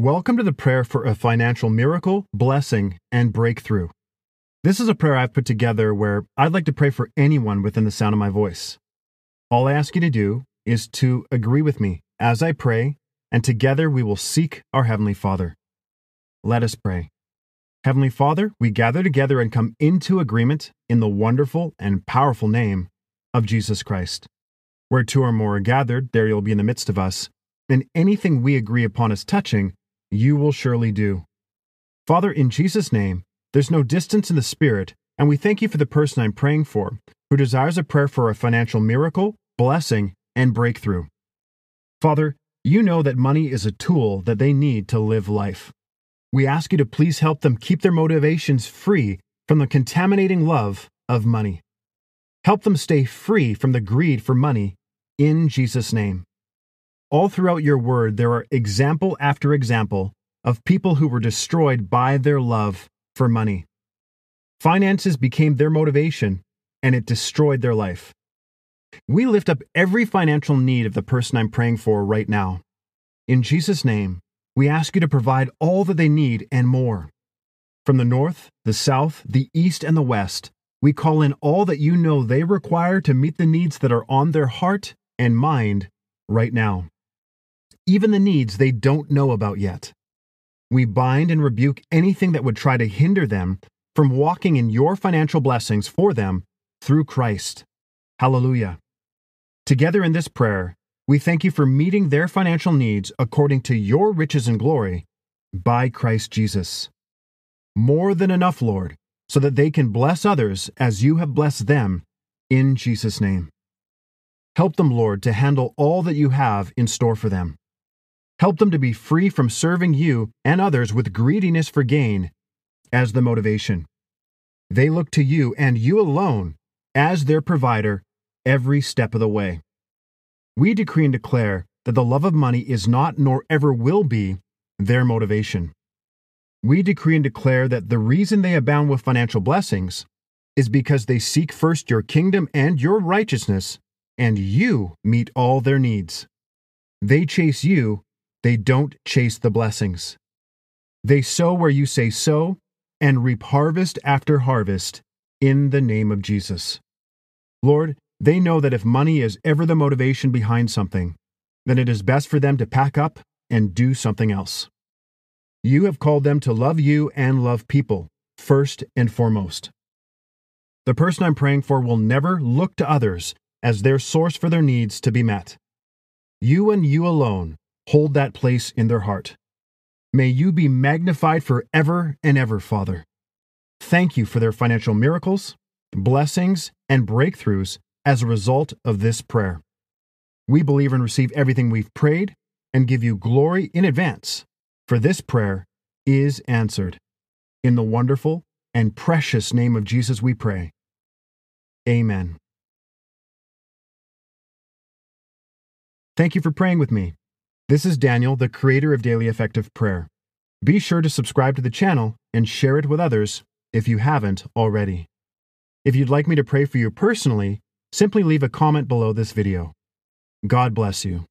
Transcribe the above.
Welcome to the prayer for a financial miracle, blessing, and breakthrough. This is a prayer I've put together where I'd like to pray for anyone within the sound of my voice. All I ask you to do is to agree with me as I pray, and together we will seek our Heavenly Father. Let us pray. Heavenly Father, we gather together and come into agreement in the wonderful and powerful name of Jesus Christ. Where two or more are gathered, there you'll be in the midst of us, and anything we agree upon as touching, you will surely do. Father, in Jesus' name, there's no distance in the Spirit, and we thank you for the person I'm praying for, who desires a prayer for a financial miracle, blessing, and breakthrough. Father, you know that money is a tool that they need to live life. We ask you to please help them keep their motivations free from the contaminating love of money. Help them stay free from the greed for money in Jesus' name. All throughout your word, there are example after example of people who were destroyed by their love for money. Finances became their motivation, and it destroyed their life. We lift up every financial need of the person I'm praying for right now. In Jesus' name, we ask you to provide all that they need and more. From the north, the south, the east, and the west, we call in all that you know they require to meet the needs that are on their heart and mind right now even the needs they don't know about yet. We bind and rebuke anything that would try to hinder them from walking in your financial blessings for them through Christ. Hallelujah. Together in this prayer, we thank you for meeting their financial needs according to your riches and glory by Christ Jesus. More than enough, Lord, so that they can bless others as you have blessed them in Jesus' name. Help them, Lord, to handle all that you have in store for them. Help them to be free from serving you and others with greediness for gain as the motivation. They look to you and you alone as their provider every step of the way. We decree and declare that the love of money is not nor ever will be their motivation. We decree and declare that the reason they abound with financial blessings is because they seek first your kingdom and your righteousness, and you meet all their needs. They chase you they don't chase the blessings. They sow where you say sow and reap harvest after harvest in the name of Jesus. Lord, they know that if money is ever the motivation behind something, then it is best for them to pack up and do something else. You have called them to love you and love people, first and foremost. The person I'm praying for will never look to others as their source for their needs to be met. You and you alone hold that place in their heart. May you be magnified forever and ever, Father. Thank you for their financial miracles, blessings, and breakthroughs as a result of this prayer. We believe and receive everything we've prayed and give you glory in advance, for this prayer is answered. In the wonderful and precious name of Jesus, we pray. Amen. Thank you for praying with me. This is Daniel, the creator of Daily Effective Prayer. Be sure to subscribe to the channel and share it with others if you haven't already. If you'd like me to pray for you personally, simply leave a comment below this video. God bless you.